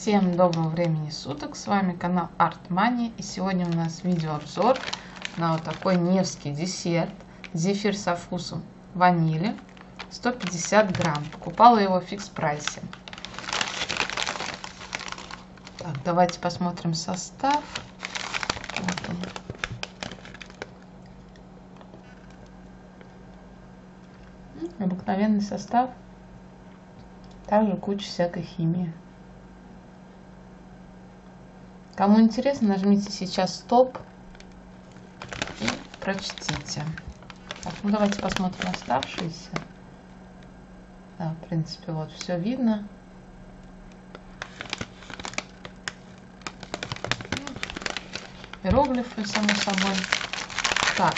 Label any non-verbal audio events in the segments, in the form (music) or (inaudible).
Всем доброго времени суток, с вами канал Art Money и сегодня у нас видеообзор на вот такой невский десерт зефир со вкусом ванили 150 грамм, покупала его в фикс прайсе. Так, давайте посмотрим состав. Вот он. Обыкновенный состав, также куча всякой химии. Кому интересно, нажмите сейчас стоп и прочтите. Так, ну давайте посмотрим оставшиеся. Да, в принципе, вот все видно. Иероглифы, само собой. Так,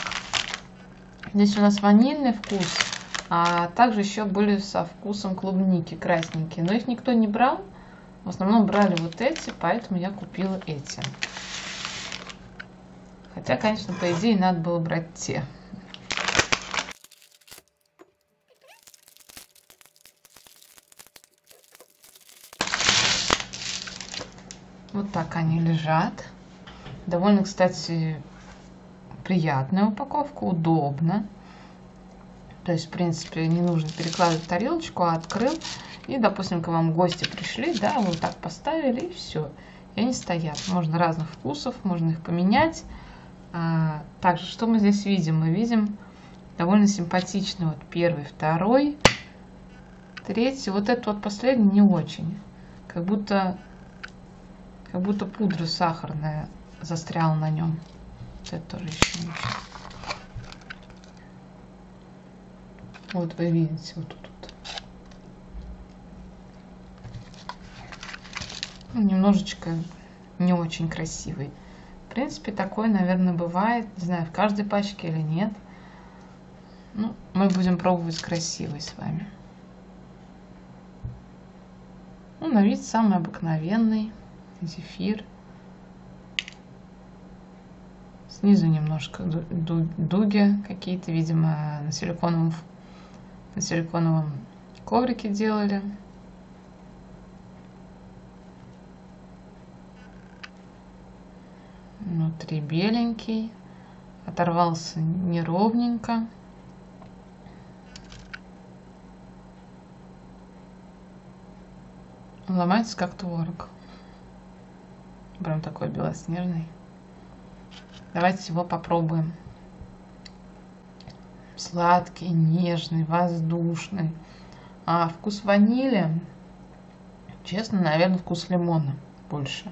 здесь у нас ванильный вкус, а также еще были со вкусом клубники красненькие. Но их никто не брал, в основном брали вот эти, поэтому я купила эти. Хотя, конечно, по идее, надо было брать те. Вот так они лежат. Довольно, кстати, приятная упаковка, удобно. То есть, в принципе, не нужно перекладывать тарелочку, а открыл и, допустим, к вам гости пришли, да, вот так поставили, и все. И они стоят. Можно разных вкусов, можно их поменять. А, также, что мы здесь видим? Мы видим довольно симпатичный вот первый, второй, третий. Вот этот вот последний не очень. Как будто, как будто пудра сахарная застряла на нем. Вот это тоже еще ничего. Вот вы видите, вот тут немножечко не очень красивый. В принципе, такой, наверное, бывает. Не знаю, в каждой пачке или нет. Ну, мы будем пробовать красивый с вами. Ну, на вид самый обыкновенный. Зефир. Снизу немножко дуги какие-то, видимо, на силиконовом, на силиконовом коврике делали. внутри беленький, оторвался неровненько. ломается как творог. Прям такой белоснежный. Давайте его попробуем. Сладкий, нежный, воздушный. А вкус ванили, честно, наверное, вкус лимона больше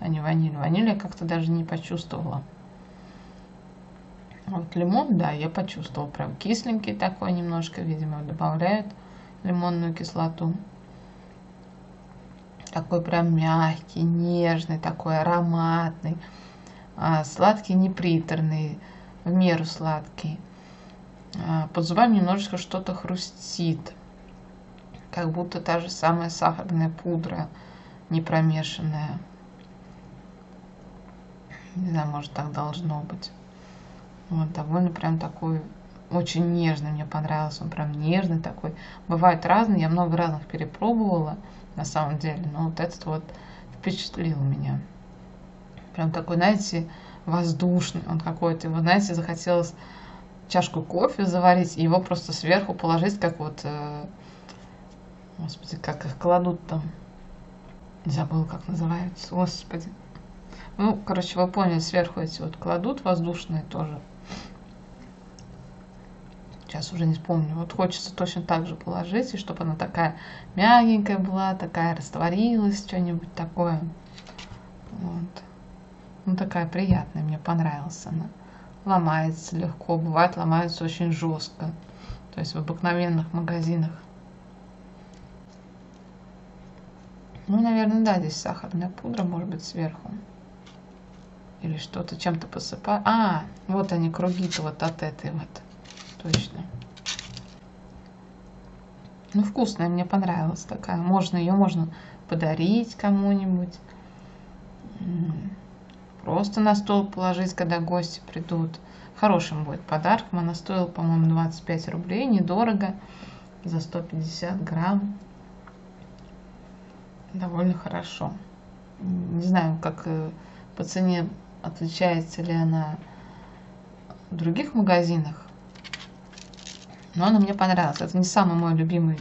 а не ваниль. Ваниль я как-то даже не почувствовала. Вот лимон, да, я почувствовала. Прям кисленький такой немножко, видимо, добавляют лимонную кислоту. Такой прям мягкий, нежный, такой ароматный. А, сладкий, неприторный, в меру сладкий. А, под зубами немножечко что-то хрустит. Как будто та же самая сахарная пудра, не промешанная. Не знаю, может так должно быть. Вот, довольно прям такой, очень нежный, мне понравился. Он прям нежный такой. Бывает разный, я много разных перепробовала, на самом деле. Но вот этот вот впечатлил меня. Прям такой, знаете, воздушный он какой-то. Вы знаете, захотелось чашку кофе заварить и его просто сверху положить, как вот, э, господи, как их кладут там. Забыл, как называется, господи. Ну, короче, вы поняли, сверху эти вот кладут воздушные тоже. Сейчас уже не вспомню. Вот хочется точно так же положить, и чтобы она такая мягенькая была, такая растворилась, что-нибудь такое. Вот. Ну, такая приятная, мне понравилась она. Ломается легко, бывает ломается очень жестко. То есть в обыкновенных магазинах. Ну, наверное, да, здесь сахарная пудра, может быть, сверху или что-то чем-то посыпаю. А, вот они круги-то вот от этой вот. Точно. Ну, вкусная, мне понравилась такая. Можно ее можно подарить кому-нибудь. Просто на стол положить, когда гости придут. Хорошим будет подарком. Она стоила, по-моему, 25 рублей. Недорого. За 150 грамм. Довольно хорошо. Не знаю, как э, по цене отличается ли она в других магазинах. Но она мне понравилась. Это не самый мой любимый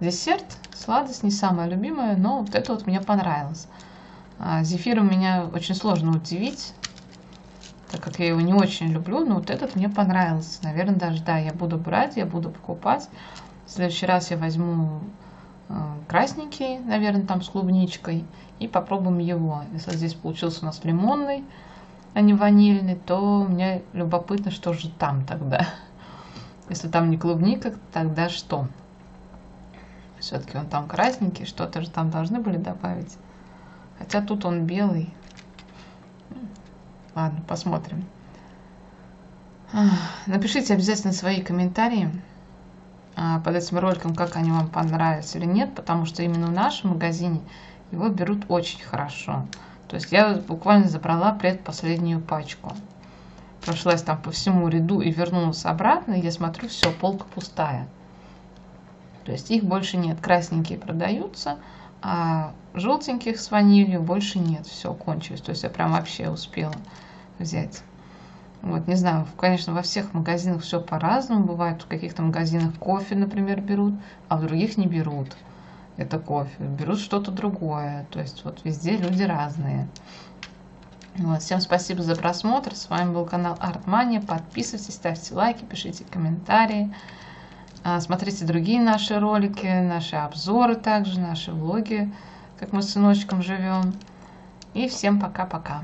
десерт. Сладость не самая любимая, но вот это вот мне понравилось. А зефиром меня очень сложно удивить, так как я его не очень люблю, но вот этот мне понравился. Наверное, даже, да, я буду брать, я буду покупать. В следующий раз я возьму э, красненький, наверное, там с клубничкой, и попробуем его. Если здесь получился у нас лимонный, а не ванильный, то мне любопытно, что же там тогда. (laughs) Если там не клубника, тогда что? Все-таки он там красненький, что-то же там должны были добавить. Хотя тут он белый. Ладно, посмотрим. Напишите обязательно свои комментарии а, под этим роликом, как они вам понравились или нет, потому что именно в нашем магазине его берут очень хорошо. То есть я буквально забрала предпоследнюю пачку. Прошлась там по всему ряду и вернулась обратно, и я смотрю, все, полка пустая. То есть их больше нет. Красненькие продаются, а желтеньких с ванилью больше нет. Все, кончилось. То есть я прям вообще успела взять. Вот, не знаю, конечно, во всех магазинах все по-разному. Бывает, в каких-то магазинах кофе, например, берут, а в других не берут. Это кофе. Берут что-то другое. То есть вот везде люди разные. Вот, всем спасибо за просмотр. С вами был канал Артмания. Подписывайтесь, ставьте лайки, пишите комментарии. А, смотрите другие наши ролики, наши обзоры также, наши влоги, как мы с сыночком живем. И всем пока-пока.